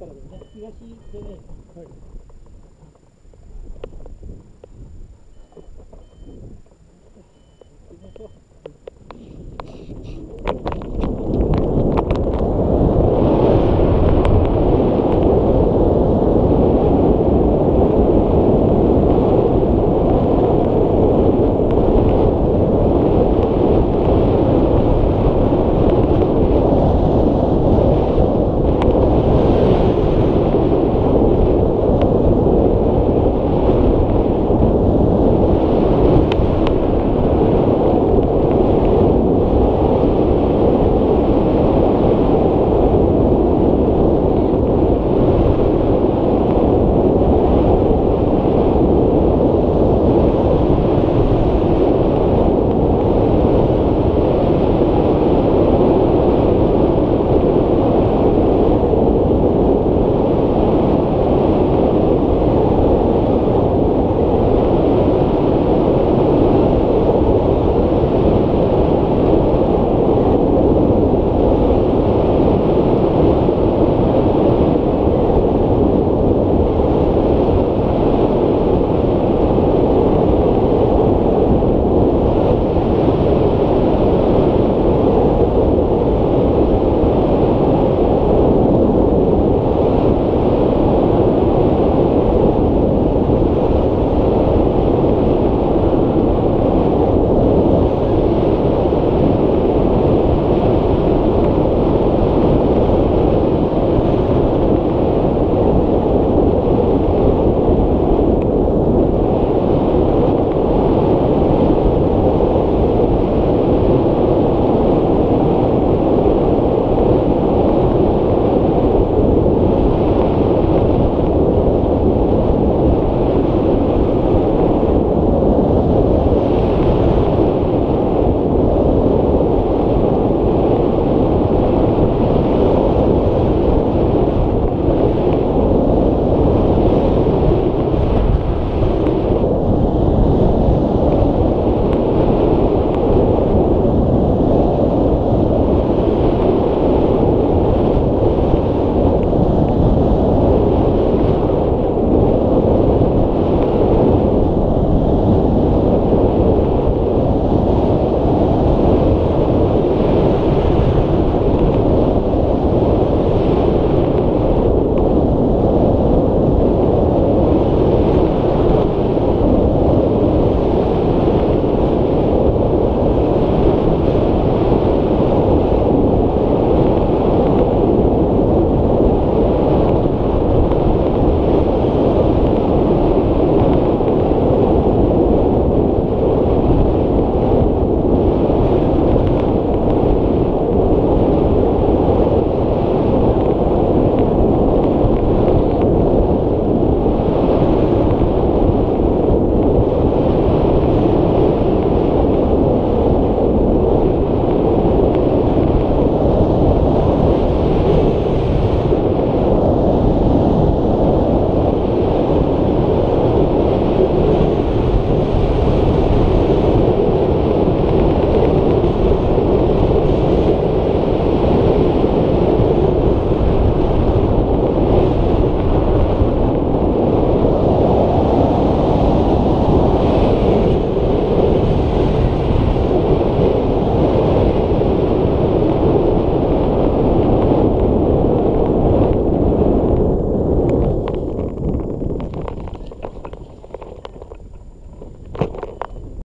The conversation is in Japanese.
からね、東でね、はい。